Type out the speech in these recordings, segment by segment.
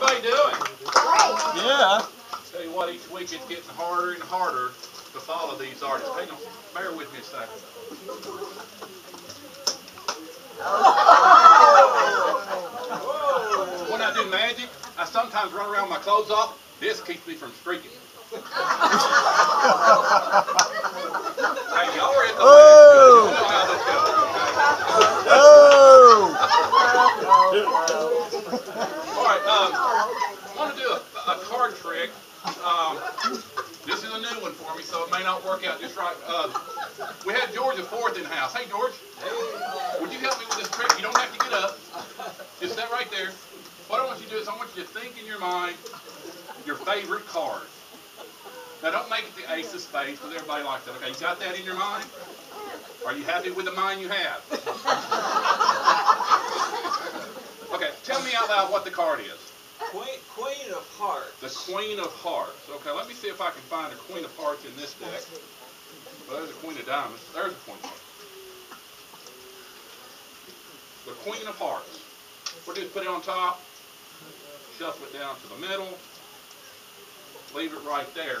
everybody doing? Yeah. Tell you what, each week it's getting harder and harder to follow these artists. Hang on, bear with me a second. When I do magic, I sometimes run around with my clothes off. This keeps me from streaking. hey, y'all are at the Oh. You know how this goes, okay? Oh! All right, um, I want to do a, a card trick. Um, this is a new one for me, so it may not work out just right. Uh, we had George the Fourth in the house. Hey, George. Would you help me with this trick? You don't have to get up. Just sit right there. What I want you to do is I want you to think in your mind your favorite card. Now, don't make it the ace of spades because everybody likes that. Okay, you got that in your mind? Are you happy with the mind you have? Okay, tell me out loud what the card is. Queen, Queen of Hearts. The Queen of Hearts. Okay, let me see if I can find a Queen of Hearts in this deck. Well, there's a Queen of Diamonds. There's a Queen of Hearts. The Queen of Hearts. Do just put it on top? Shuffle it down to the middle. Leave it right there.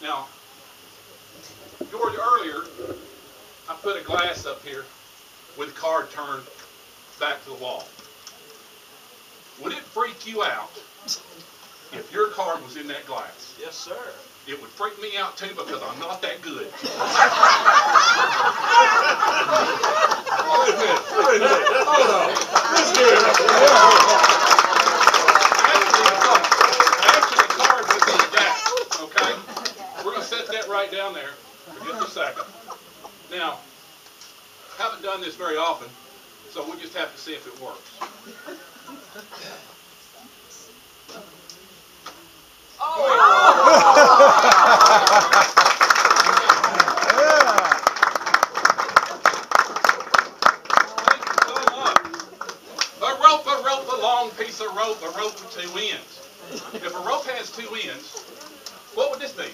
Now, George, earlier, I put a glass up here with the card turned back to the wall. Would it freak you out if your card was in that glass? Yes, sir. It would freak me out too because I'm not that good. Wait a minute, wait a minute, hold on. Let's give it up. Actually, the card the okay? We're going to set that right down there for just a second. Now, haven't done this very often, so we'll just have to see if it works. Yeah. Thank you so. A rope, a rope, a long piece of rope, a rope with two ends. If a rope has two ends, what would this be?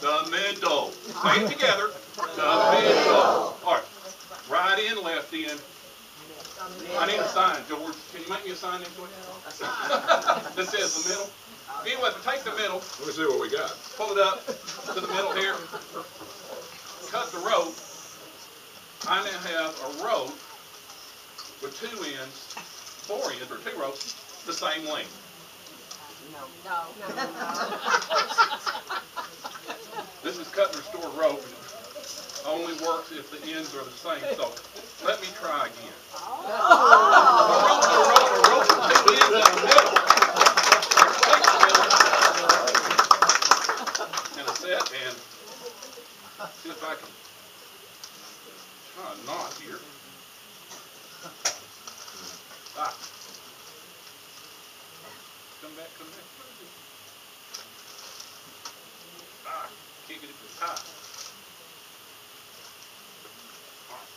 The middle. Say it together. The middle. All right. Right in, left in. I need a sign, George. Can you make me a sign next week? that says the middle. Anyway, take the middle, Let me see what we got. pull it up to the middle here, cut the rope. I now have a rope with two ends, four ends, or two ropes, the same length. No. No. no. this is cut and restore rope. Only works if the ends are the same. So let me try again. The. And a set and see if I can try a knot here. Ah. Come back, come back. Ah, get it to tie. All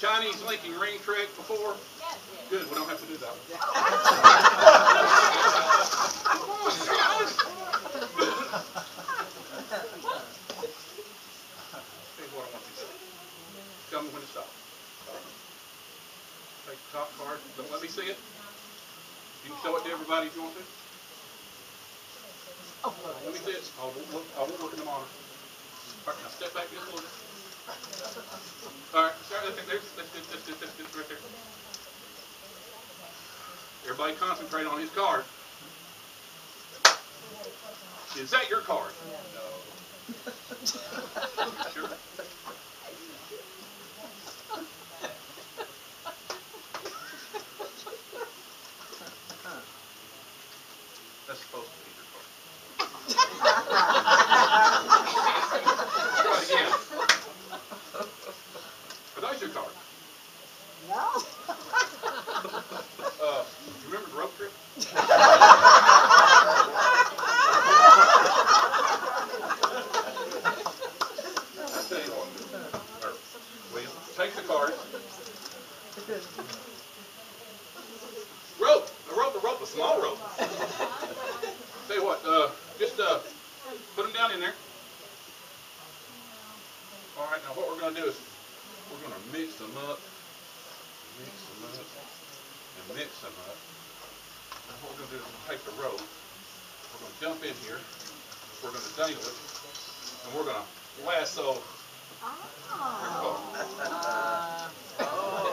Chinese linking ring trick before? Good, we don't have to do that one. Tell me when to stop. Take the top card, don't let me see it. You can show it to everybody if you want to. Oh, Let me see it. I won't look, I won't look in the monitor. All right, now step back just a little bit. All right, start, there's, there's, there's, there's, there's, there's, there's, right there. Everybody concentrate on his card. Is that your card? No. Sure. That's supposed to be your card. Try it again. Are those your cards? Uh, you remember the rope trick? Rope, a rope, a rope, a small rope. Tell you what, uh, just, uh, put them down in there. All right, now what we're gonna do is, we're gonna mix them up, mix them up, and mix them up. And what we're gonna do is we'll take the rope, we're gonna dump in here, we're gonna dangle it, and we're gonna lasso Oh. Uh, oh.